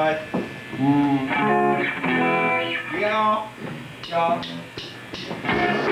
Alright. Ja. Ja. Woo!